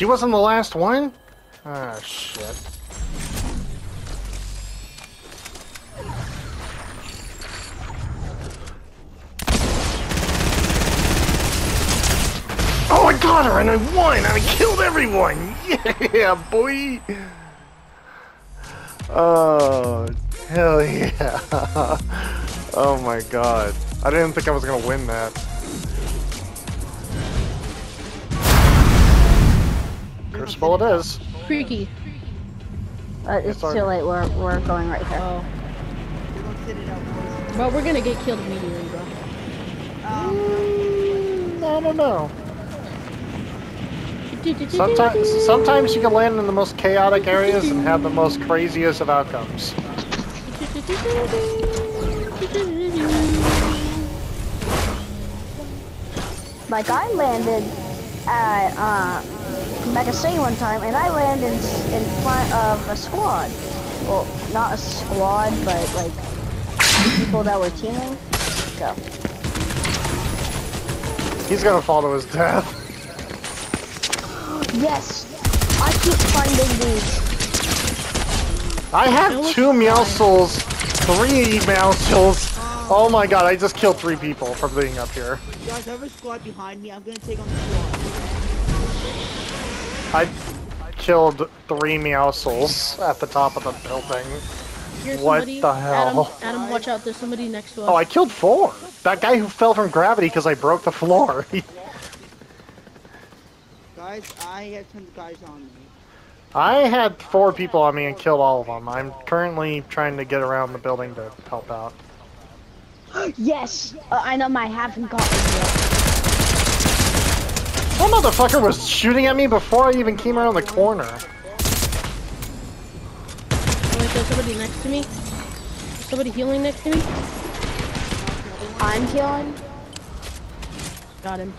She wasn't the last one? Ah, shit. Oh, I got her and I won and I killed everyone! Yeah, boy! Oh, hell yeah. Oh my god. I didn't think I was gonna win that. Crucible it is. Freaky. Uh, it's It's our- too late. We're we're going right here. Oh. We're gonna sit it out, boys. But we're gonna get killed immediately, bro. Um, Mm, I don't know. Sometimes, sometimes you can land in the most chaotic areas and have the most craziest of outcomes. Like I landed at uh, Mega City one time, and I landed in in front of a squad. Well, not a squad, but like people that were teaming. Go. He's gonna fall to his death. Yes, I keep finding these. I have two fine. meow souls, three meow souls. Oh my god, I just killed three people from being up here. guys, I have a squad behind me. I'm gonna take on the squad. I killed three meow souls at the top of the building. Here's What somebody. the hell? Adam, Adam, watch out. There's somebody next to us. Oh, I killed four. That guy who fell from gravity because I broke the floor. Guys, I had tons of guys on me. I had four people on me and killed all of them. I'm currently trying to get around the building to help out. Yes, uh, I know my haven't gotten yet. That motherfucker was shooting at me before I even came around the corner. Oh, wait, there's somebody next to me. There's somebody healing next to me. I'm healing. Got him.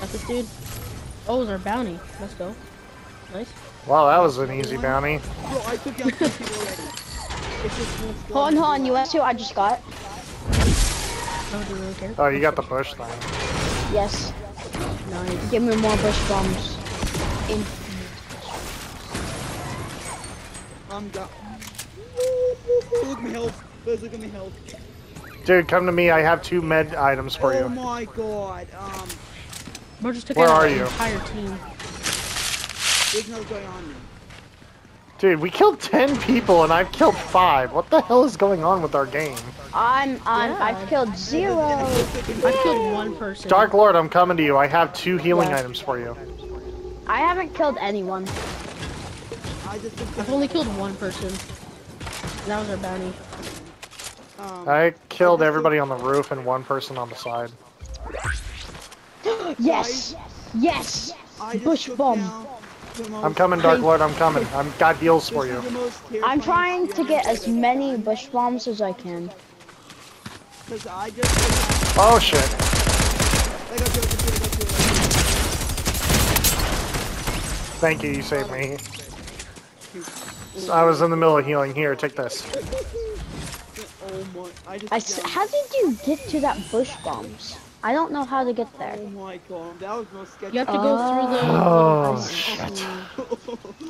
Got this dude. Oh, it's our bounty. Let's go. Nice. Wow, that was an easy bounty. Bro, I took down people already. It's just one squad. Hold on, hold on. US two. I just got. Oh, do you really care? Oh, you got the bush thing. Yes. Nice. Give me more bush bombs. In I'm down. Look at my health. Guys, look at my health. Dude, come to me. I have two med items for you. Oh my god. Um, Bro just took Where out are our you? entire team. there's another guy on me. Dude, we killed ten people and I've killed five. What the hell is going on with our game? I'm on. Yeah. I've killed zero. I've killed one person. Dark Lord, I'm coming to you. I have two healing Yeah. items for you. I haven't killed anyone. i just i've only killed one person. That was our bounty. um, I killed everybody on the roof and one person on the side. Yes. Yes. I just bush bomb. down the most- I'm coming, Dark Lord. I'm coming. I'm got deals for you. is the most I'm trying to get as many bush bombs as I can. Because I just took Oh shit. Thank you. You saved me. I was in the middle of healing. Here, take this. you. I just I took s- down- how did you get to that bush bombs? I don't know how to get there. Oh my god, that was the most sketchy. You have to go through the. Oh I see. shit.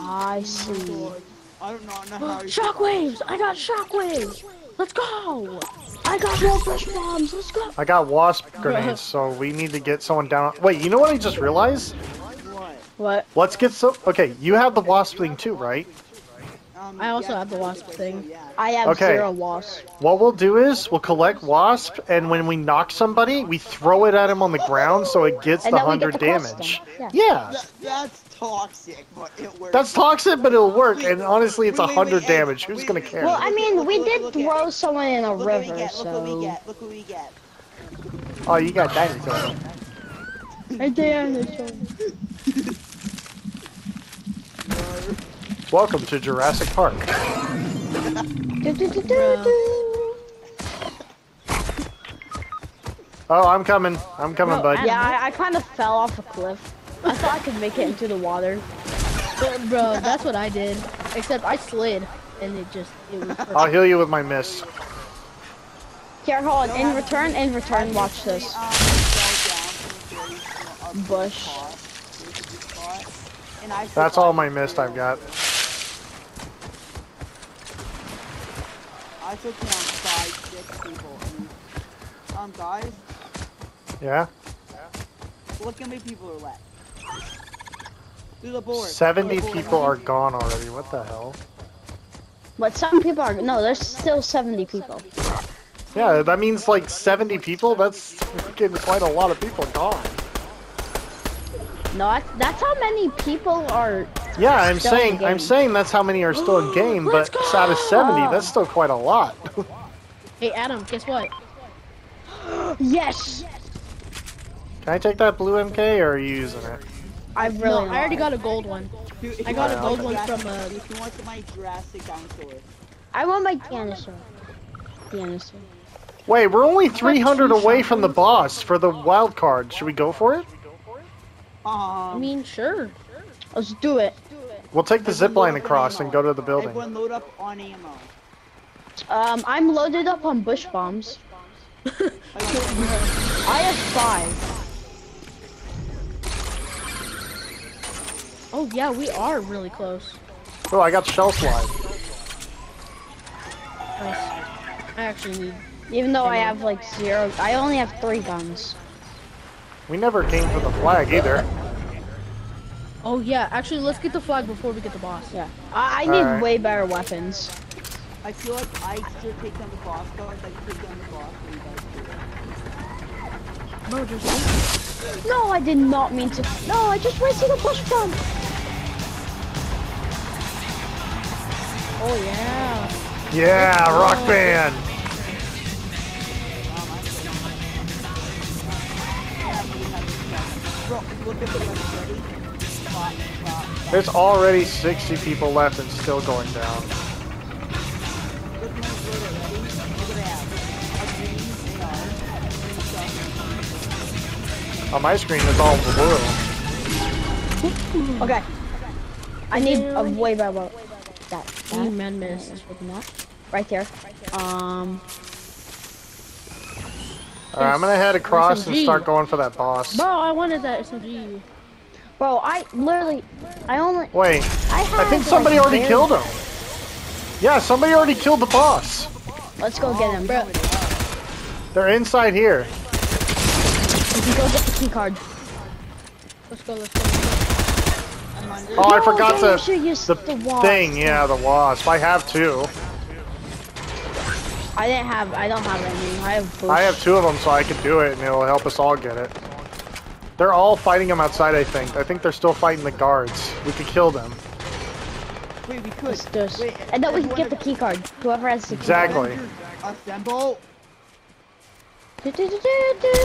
I oh see. I don't know, I don't know how Shockwaves! I got shockwaves! Let's go! I got more bush bombs. Let's go. I got wasp grenades, so we need to get someone down. Wait, you know what I just realized? What? What? Let's get so. Okay, you have the wasp thing too, right? Um, I also yeah, have the wasp thing. Yeah. I have Okay. zero wasps. What we'll do is we'll collect wasp, and when we knock somebody, we throw it at him on the ground so it gets And the then we get hundred the custom. damage. Yeah. Yeah, That, that's toxic, but it works. that's toxic, but it'll work. Wait, And honestly, it's a wait, wait, hundred wait, hey, damage. Who's gonna wait, care? Well, I mean, look, we did look throw at- someone in a Look what we river, get, look what we so. get, look what we get. Oh, you got dinosaurs. Right there. Welcome to Jurassic Park. Do, do, do, do, do. Oh, I'm coming. I'm coming, Bro, bud. Yeah, I, I kind of fell off a cliff. I thought I could make it into the water. But, bro, that's what I did. Except I slid, and it just it was. Perfect. I'll heal you with my miss. Here, hold on. In return, in return, watch this. Fell down from a very, you know, up Bush. car. And I. That's all my mist I've got. I took down five, six people. And, um, guys, Yeah? look how many people are left. Do the board. 70 the board. people are gone already. What the hell? But some people are no. There's still 70 people. Yeah, that means like 70 people? That's freaking quite a lot of people gone. No, that's, that's how many people are. Yeah, I'm Still saying I'm saying that's how many are still in game, but out of 70, that's still quite a lot. Hey, Adam, guess what? Yes. Can I take that blue MK or are you using it? I No. I already got a gold one. Dude, I got a gold one Jurassic- from, uh, If you want my Jurassic dinosaur. I want my dinosaur. Dinosaur. Wait, we're only 300 away from the boss for the wild card. Should we go for it? I Um, mean, sure. Let's do it. We'll take the zip line load up on across and go to the building. Everyone load up on ammo. Um, I'm loaded up on bush bombs. I have five. Oh yeah, we are really close. Oh, I got shell slide. Nice. I actually need. Even though I have like zero, I only have three guns. We never came for the flag either. Oh yeah, actually, let's get the flag before we get the boss. Yeah. I, I need Alright. way better weapons. I feel like I should take down the boss guards. I take down the boss. and you guys do it. Bro, just No, I did not mean to. No, I just wasted a bush bomb. Oh yeah. Yeah, rock oh. band. There's already 60 people left and still going down. Look at my photo, ready? Look what I have. A green AR. Green stuff. On my screen, it's all blue. Okay. I need a way better weapon. That. Need that. man mist. That's what not. Right there. Um. Alright, I'm gonna head across and start going for that boss. Bro, I wanted that SMG. Bro, I literally, I only, Wait, I have. I think somebody like, already very- killed him. Yeah, somebody already killed the boss. Let's go get him. Bro, They're inside here. We can go get the key card. let's go. Let's go. I'm under. Oh, I No, forgot Daniel the, should use the the wasp. thing. Yeah, the wasp. I have two. I didn't have. I don't have any. I have. Bush. I have two of them, so I could do it, and it'll help us all get it. They're all fighting them outside, I think. I think they're still fighting the guards. We could kill them. Wait, we could. Let's. Wait, And then we can get the key card. Whoever has the key Exactly. Avengers, Assemble. Do, do, do, do, do. Wait,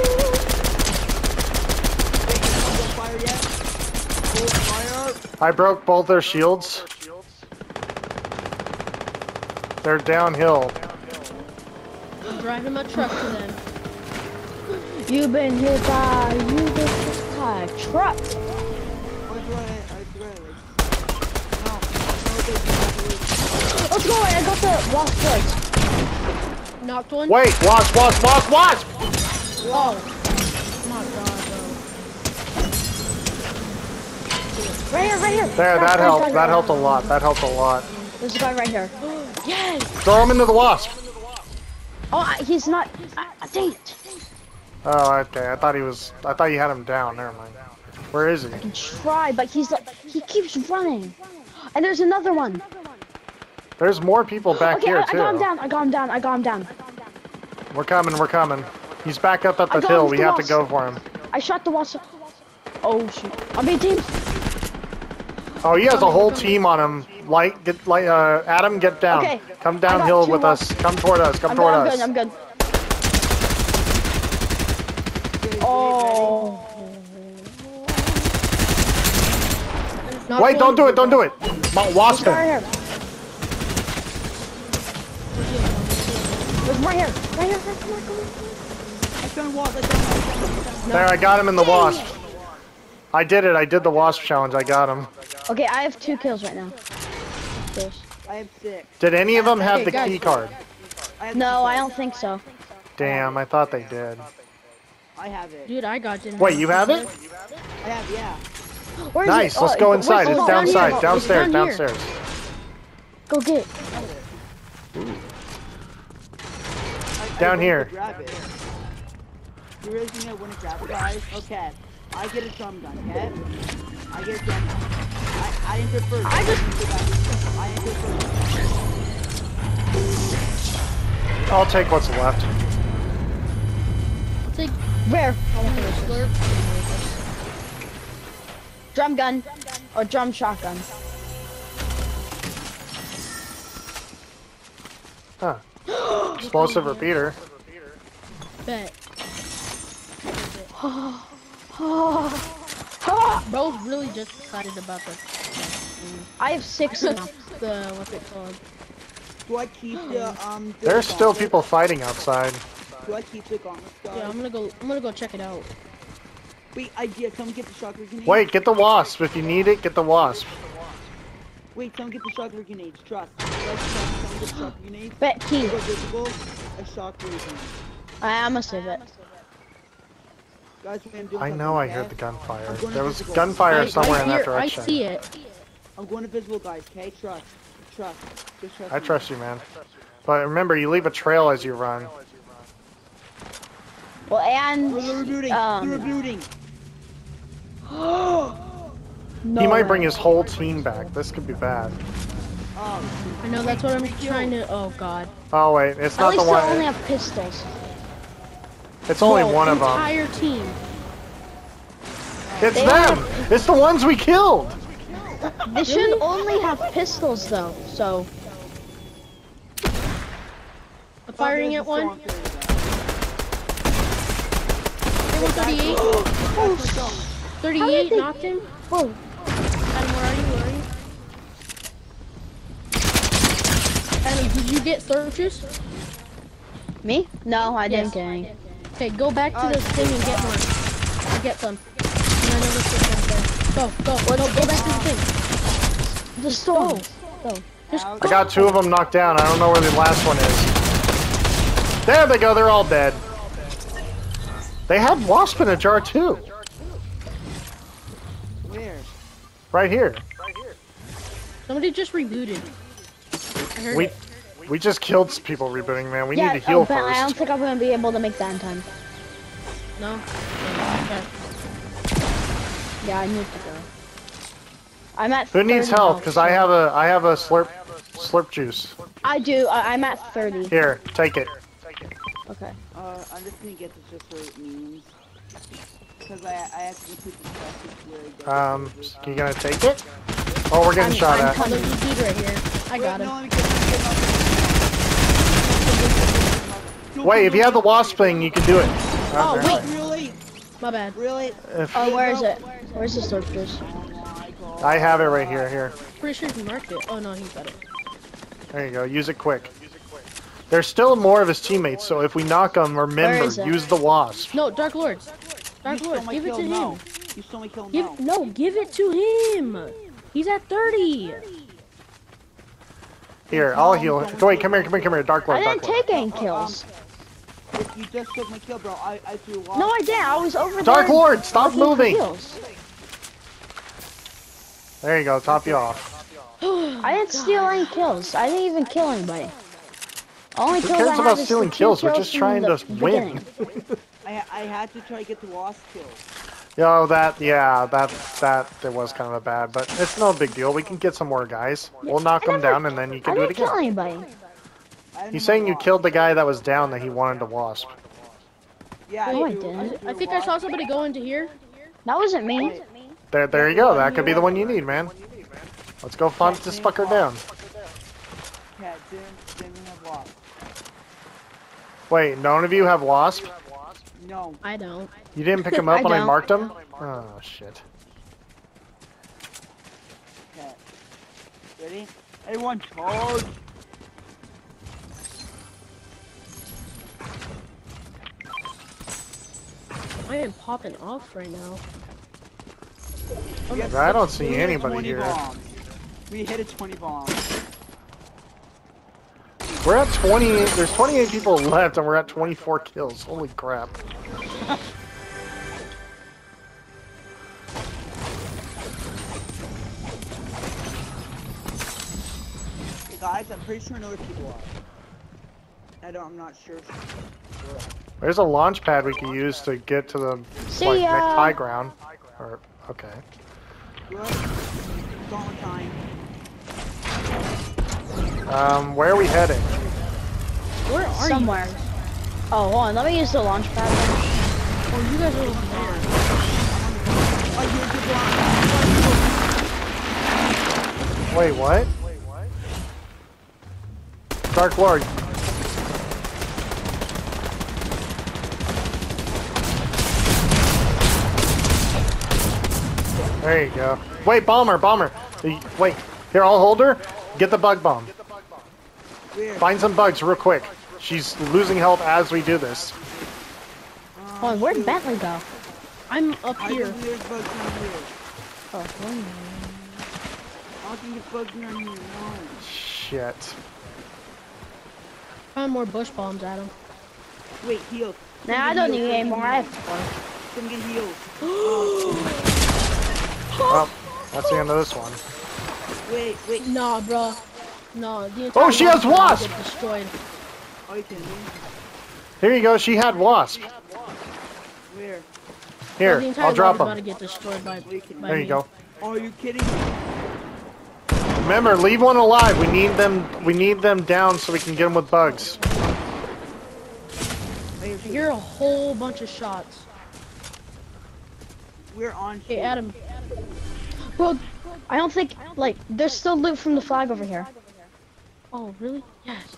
is it on fire yet? Fire. I broke both their shields. They're downhill. I'm driving my truck to them. You've been hit by. You've been hit by a truck. I was running. I was running. No, no, there's Let's go. I got the wasp first. Knocked one. Wait, wasp, wasp, wasp, wasp! Oh. My God, Right here, right here. There, that helped. That helped a lot. That helped a lot. There's a guy right here. Yes. Throw him into the wasp. Oh, he's not. I, I, dang it. Oh, okay. I thought he was. I thought you had him down. Never mind. Where is he? I can try, but he's like, he keeps running. And there's another one. There's more people back okay, here I, I got him down. I got him down. I got him down. We're coming. We're coming. He's back up at the hill. We with have the to go for him. I shot the wasp. Oh shoot! I'm being team. Oh, he has a whole team on him. Light, get light. Uh, Adam, get down. Okay, Come downhill with us. Come toward us. Come I'm, toward I'm us. good. I'm good. Oh. Knocked Wait! Don't do it! Don't do it! Ma- Wasp Right here. There's right here. Right here. Come on, come on. I found walls. I found walls. I found There, I got him in the wasp. I did it. I did the wasp challenge. I got him. Okay, I have two kills right now. Kills. I have six. Did any of them have Hey, the guys. key card? I No, I don't think so. Damn, I thought they did. I have it. Dude, I got you. Wait, you have it? I have, yeah. Where is Nice. it? Let's Oh, go inside. oh, It's down downside. It's Downstairs. down. Downstairs. Go get. I- I Down want here. Grab it. You really think I want to grab it, guys? Okay. I get a drum gun, okay? I get a drum gun. I, I enter first. I just- I enter first. I'll take what's left. Take Where? I want the slurp. Drum gun or drum shotgun. Huh. Explosive repeater. Bet. Bro's really just excited about the I have six now. the what's it called? Do I keep the, um, the There's still people fighting outside. Do I keep the gauntlets, guys? Yeah, I'm gonna go. I'm gonna go check it out. Wait, idea. Someone get the shotgun grenades. Wait, get the wasp. If you need it, get the wasp. Wait, someone get the shotgun grenades. Trust. Trust, trust. Someone get the shotgun grenades. Bet key. A shock grenade. I, I'm gonna save it. Guys, I'm doing I know I okay? heard the gunfire. There was invisible. gunfire I- somewhere I in that hear- direction. I see it. I'm going invisible, guys. Okay, trust. Trust. Just trust. I me. trust you, man. But remember, you leave a trail as you run. Well, and Oh, they're rebooting. Um, they're rebooting. No. He might bring his whole team back. This could be bad. Oh, I know that's what I'm trying to. Oh God. Oh wait, it's At not the least they only one. have pistols. It's only Bro, one of them. Entire team. It's They them. It's the ones we killed. They should only have pistols though. So I'm firing at one. Hey, 38. Oh, 38 they- knocked him. whoa. Adam, where are you? Where are you? Adam, did you get third juice? Me? No, I didn't Yes. Okay, go back to oh, the thing and get one. Or get some. And I know this is right there. Go, go, go, go back to the thing. The storm. Go. Just I got two of them knocked down. I don't know where the last one is. There they go. They're all dead. They had wasp in a jar too. Right here. somebody just rebooted. I heard We it. we just killed people rebooting, man. We yeah, need to heal oh, but I don't think I'm gonna be able to make that in time. No? Okay. Yeah, I need to go. I'm at. Who needs 30 help? Because I have a I have a slurp slurp juice. I do. I, I'm at 30. Here, take it. Okay. Uh, I'm just gonna get this just for memes. Because I, I have to complete the quest where it. Um, you gonna take it? Oh, we're getting I'm- shot I'm at. coming. There's a dude right here. I got Wait, him. No, let me get, let me get Don't Wait, if you have the wasp thing, you can do it. Oh, Okay. wait. Really? My bad. Really? If- Oh, where is it? Where's the slurp juice? My god. I have it right here. Here. Pretty sure he marked it. Oh no, he got it. There you go. Use it quick. There's still more of his teammates, so if we knock them, remember, is use the wasp. No, Dark Lords. Dark you Lords, give it kill to him. now. You stole my kill Give now. no, give it to him. He's at 30. Here, I'll heal. Wait, come here, come here, come here. Dark Lord, I Lord, didn't Dark Lord. take any um, um, kills. If you just took my kill, bro, I, I threw a No, I didn't. I was over there. Dark Lord, stop moving. kills. There you go, top you off. I didn't steal any kills. I didn't even kill anybody. Only Who kills cares I about stealing the two kills? We're just trying to win. beginning. I, I had to try to get the wasp kill. Yo, oh, that, yeah, that, that, it was kind of a bad, but it's no big deal. We can get some more guys. We'll knock I them never- down, and then you I can do it again. I didn't kill anybody. He's saying you killed the guy that was down that he wanted to wasp. Yeah, No, I threw- didn't. threw I a think I saw somebody go into here. That wasn't me. There, there you go. That could be the one you need, man. Let's go hunt this fucker down. Cat didn't, didn't have wasp. Wait, none of you have wasp? No. I don't. You didn't pick him up I when I don't. marked him? Oh, shit. Cat. Ready? Everyone charge! I am popping off right now. I don't see anybody here. Bombs. We hit a 20 bomb. We're at 20, there's 28 people left and we're at 24 kills. Holy crap. hey guys, I'm pretty sure I know where people are. I don't, I'm not sure. There's a launch pad we can use to get to the like, next high ground. Or, okay. Well, Gauntlet time. Um, where are we heading? Where are Somewhere. Oh, hold on. Let me use the launch pad. then. Oh, you guys are over there. Oh, here's the block. Wait, what? Dark Lord. There you go. Wait, bomber, bomber. Wait, here, I'll hold her. Get the bug bomb. Where? Find some bugs real quick. She's losing health as we do this. Oh, Hold on. Where'd Bentley go? I'm up I here. think bugs down here. Oh. I don't think there's bugs down here. No. Shit. Find more bush bombs at him. Wait, heal. Nah, I don't need any more. I have four. Come get healed. Well, that's the end of this one. Wait, wait. Nah, bro. No, the Oh, she has box wasp! Destroyed. Are you kidding me? Here you go. She had wasp. Where? Here, the I'll drop them. about to get destroyed by. by There you me. go. Are you kidding me? Remember, leave one alive. We need them. We need them down so we can get them with bugs. Are you I hear a whole bunch of shots. We're on. Hey, Adam. Well, I don't think like there's still loot from the flag over here. Oh, really? Yes.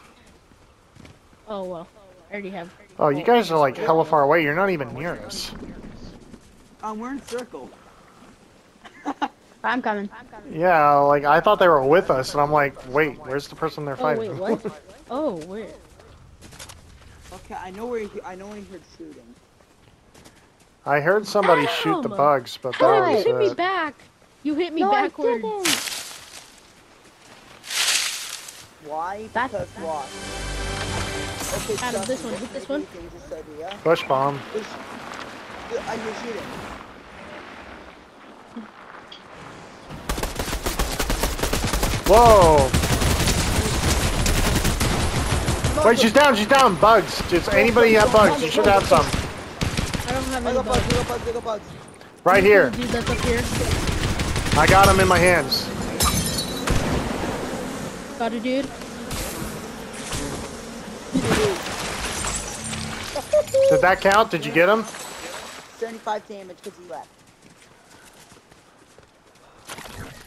Oh well, I already have. Oh, you guys are like hella far away. You're not even near us. Um, we're in circle. I'm coming. Yeah, like I thought they were with us, and I'm like, wait, where's the person they're fighting? Oh fighting? wait, what? oh where? Okay, I know where he, I know where he heard shooting. I heard somebody shoot the bugs, but that Oh, you was hit me back. You hit me no, backwards. I didn't. Why? That- Because what? Okay, Adam, this one, hit this one. you can just idea. Bush bomb. There's- there- I hear. Whoa! Wait, she's down. She's down. Bugs. Does anybody have bugs? You should have some. I don't have any bugs, bugs. I got bugs, I got bugs. Right here. Dude, that's up here. I got them in my hands. Got a dude. Did that count? Did you get him? 75 damage because he left.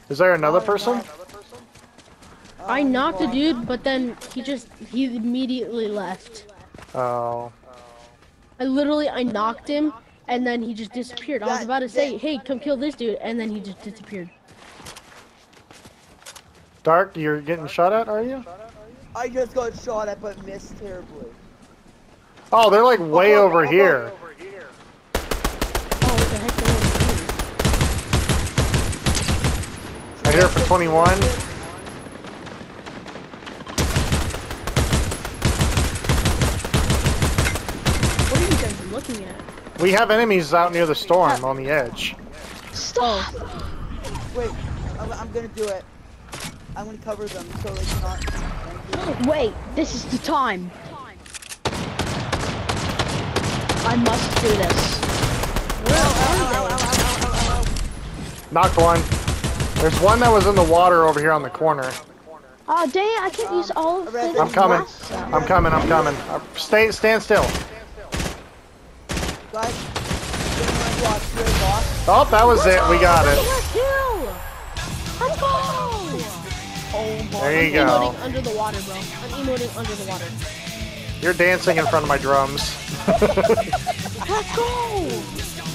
Is there another person? I knocked a dude, but then he just he immediately left. Oh. I literally I knocked him and then he just disappeared. I was about to say, "Hey, come kill this dude," and then he just disappeared. Dark, you're getting shot at, are you? I just got shot at but missed terribly. Oh, they're like way Above- over above- here. Oh. oh, what the heck? did I do? Right here for 21. What are you guys looking at? We have enemies out near the storm on the edge. Stop. Wait, I'm, I'm gonna do it. I'm gonna cover them so they cannot. Wait, this is the time. I must do this. Knocked one. There's one that was in the water over here on the corner. Oh dang it, I can't use all of I'm the I'm coming. I'm coming. I'm coming. Uh, Stay. Stand still. Guys, get in my watch, get in watch. Oh, that was it. We got it. My There you I'm go. emoting under the water, bro. I'm emoting under the water. You're dancing in front of my drums. Let's go!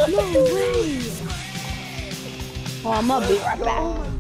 No way! Oh, I'm gonna be right back.